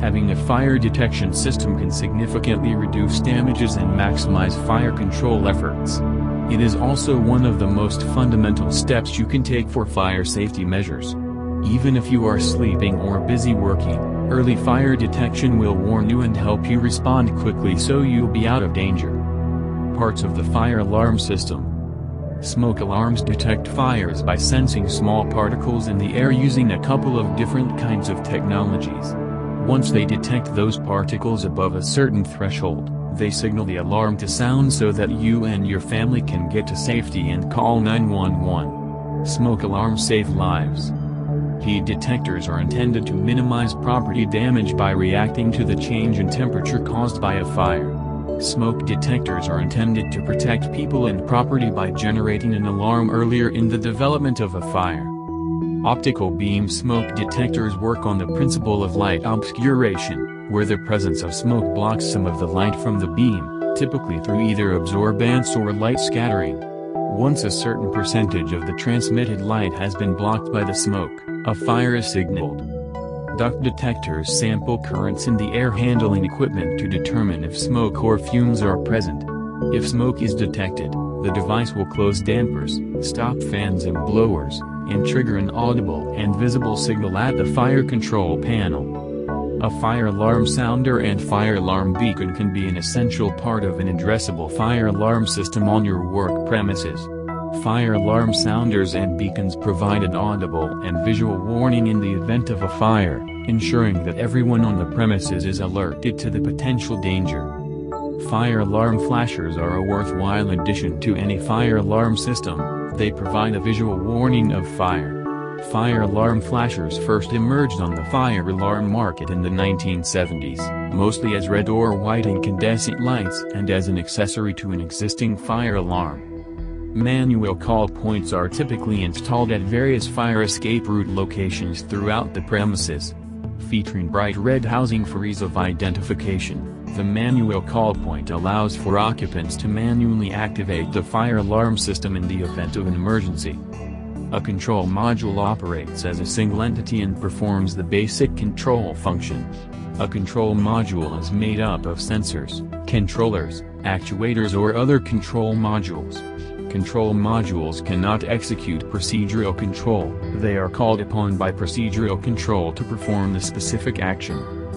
Having a fire detection system can significantly reduce damages and maximize fire control efforts. It is also one of the most fundamental steps you can take for fire safety measures. Even if you are sleeping or busy working, early fire detection will warn you and help you respond quickly so you'll be out of danger. Parts of the fire alarm system Smoke alarms detect fires by sensing small particles in the air using a couple of different kinds of technologies. Once they detect those particles above a certain threshold, they signal the alarm to sound so that you and your family can get to safety and call 911. Smoke alarms save lives. Heat detectors are intended to minimize property damage by reacting to the change in temperature caused by a fire. Smoke detectors are intended to protect people and property by generating an alarm earlier in the development of a fire. Optical beam smoke detectors work on the principle of light obscuration, where the presence of smoke blocks some of the light from the beam, typically through either absorbance or light scattering. Once a certain percentage of the transmitted light has been blocked by the smoke, a fire is signaled. Duct detectors sample currents in the air handling equipment to determine if smoke or fumes are present. If smoke is detected, the device will close dampers, stop fans and blowers, and trigger an audible and visible signal at the fire control panel. A fire alarm sounder and fire alarm beacon can be an essential part of an addressable fire alarm system on your work premises. Fire alarm sounders and beacons provide an audible and visual warning in the event of a fire, ensuring that everyone on the premises is alerted to the potential danger. Fire alarm flashers are a worthwhile addition to any fire alarm system, they provide a visual warning of fire. Fire alarm flashers first emerged on the fire alarm market in the 1970s, mostly as red or white incandescent lights and as an accessory to an existing fire alarm. Manual call points are typically installed at various fire escape route locations throughout the premises. Featuring bright red housing for ease of identification, the manual call point allows for occupants to manually activate the fire alarm system in the event of an emergency. A control module operates as a single entity and performs the basic control function. A control module is made up of sensors, controllers, actuators or other control modules. Control modules cannot execute procedural control, they are called upon by procedural control to perform the specific action.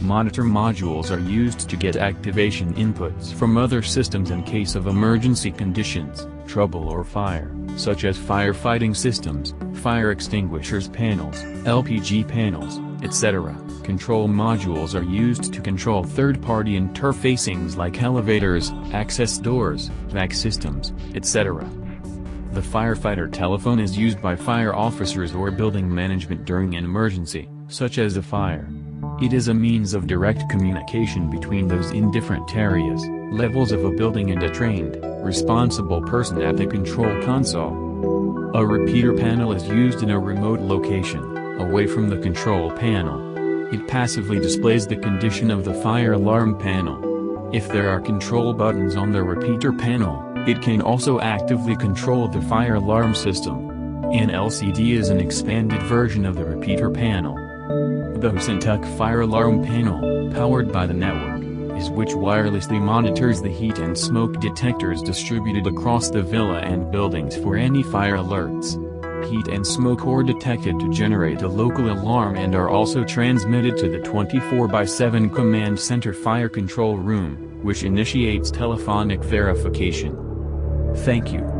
Monitor modules are used to get activation inputs from other systems in case of emergency conditions, trouble or fire, such as firefighting systems, fire extinguishers panels, LPG panels, etc. Control modules are used to control third-party interfacings like elevators, access doors, vac systems, etc. The firefighter telephone is used by fire officers or building management during an emergency, such as a fire. It is a means of direct communication between those in different areas, levels of a building and a trained, responsible person at the control console. A repeater panel is used in a remote location, away from the control panel. It passively displays the condition of the fire alarm panel. If there are control buttons on the repeater panel, it can also actively control the fire alarm system. An LCD is an expanded version of the repeater panel. The Syntec fire alarm panel, powered by the network, is which wirelessly monitors the heat and smoke detectors distributed across the villa and buildings for any fire alerts heat and smoke are detected to generate a local alarm and are also transmitted to the 24x7 command center fire control room, which initiates telephonic verification. Thank you.